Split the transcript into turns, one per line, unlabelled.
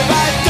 if